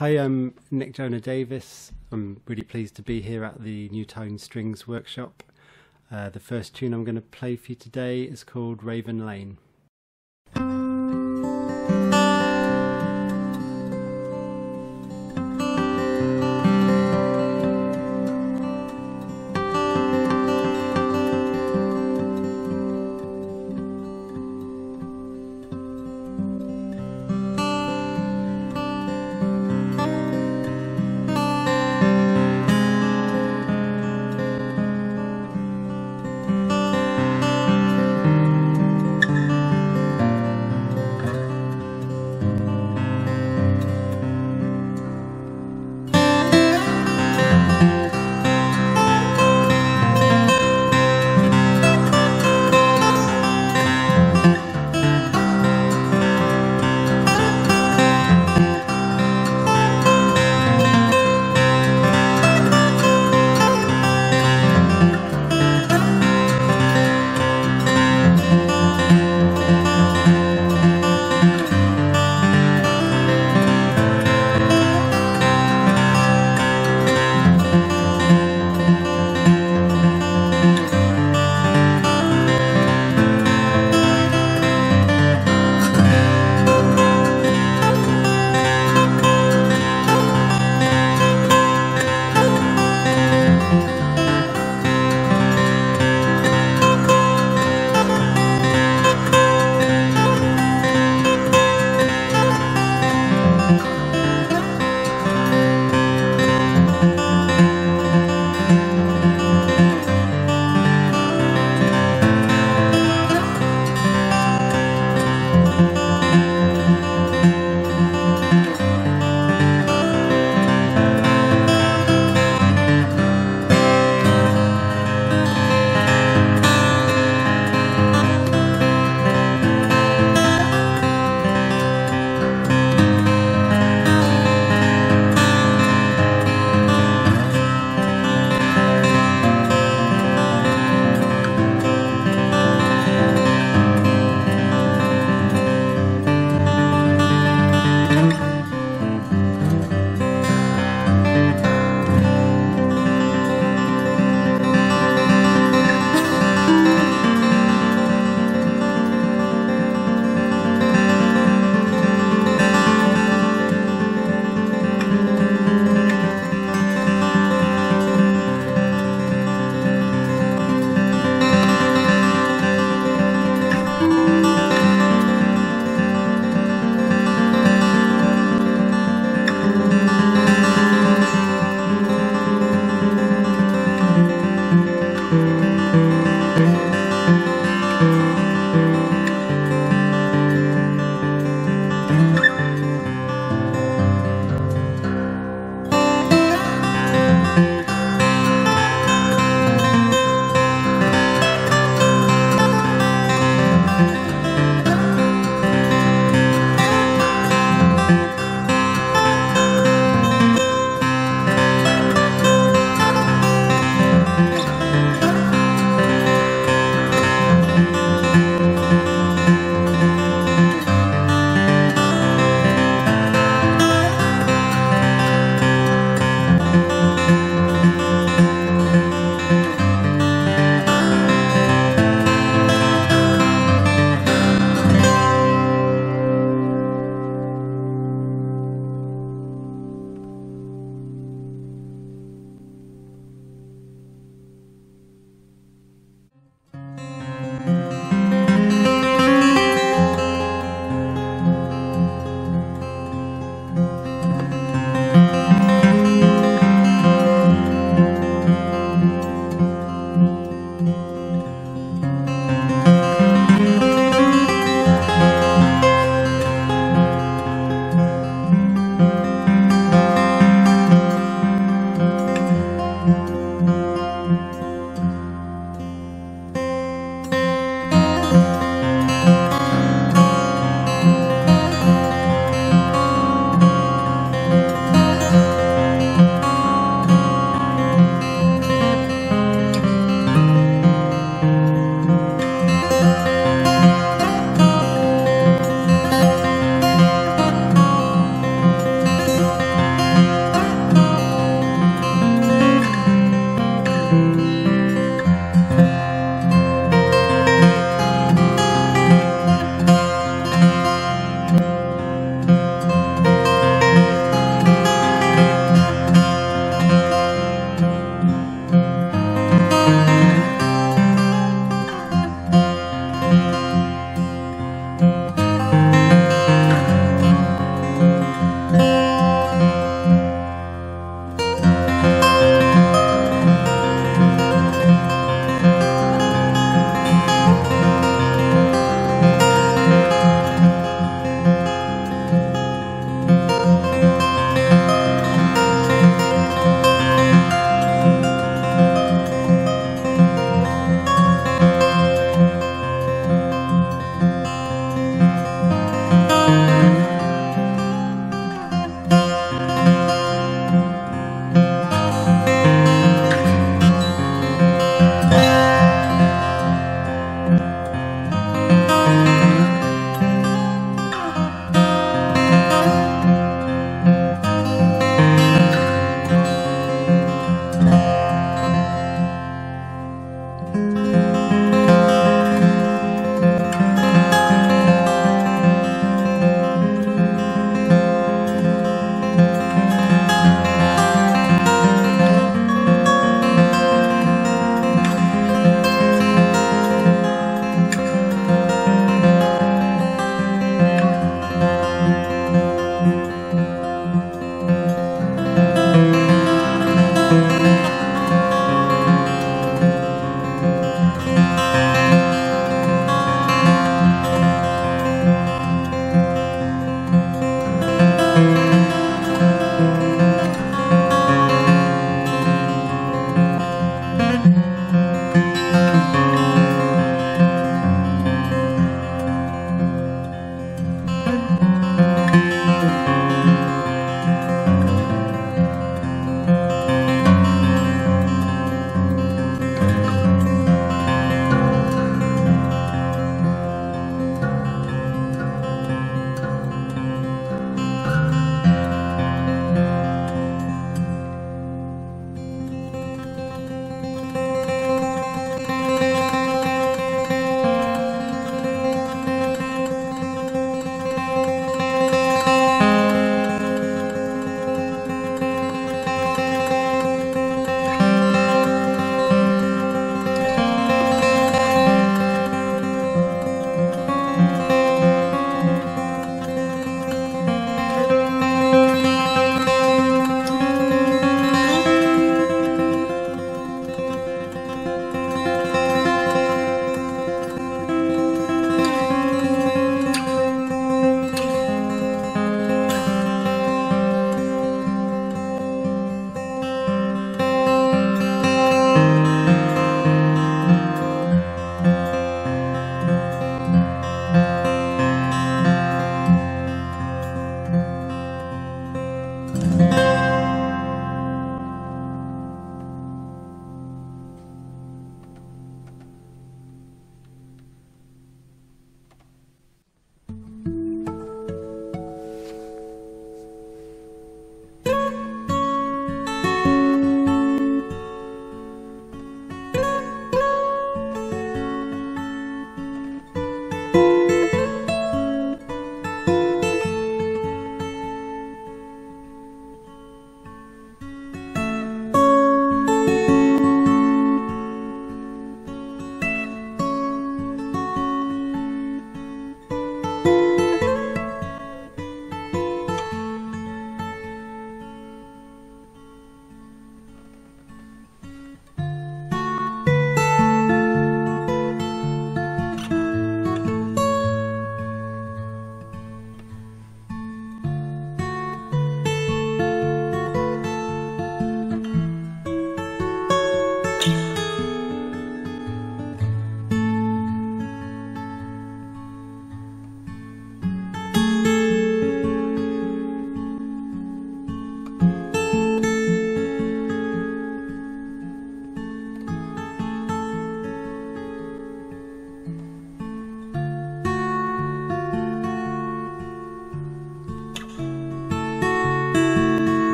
Hi, I'm Nick Jonah Davis. I'm really pleased to be here at the Newtone Strings workshop. Uh, the first tune I'm going to play for you today is called Raven Lane.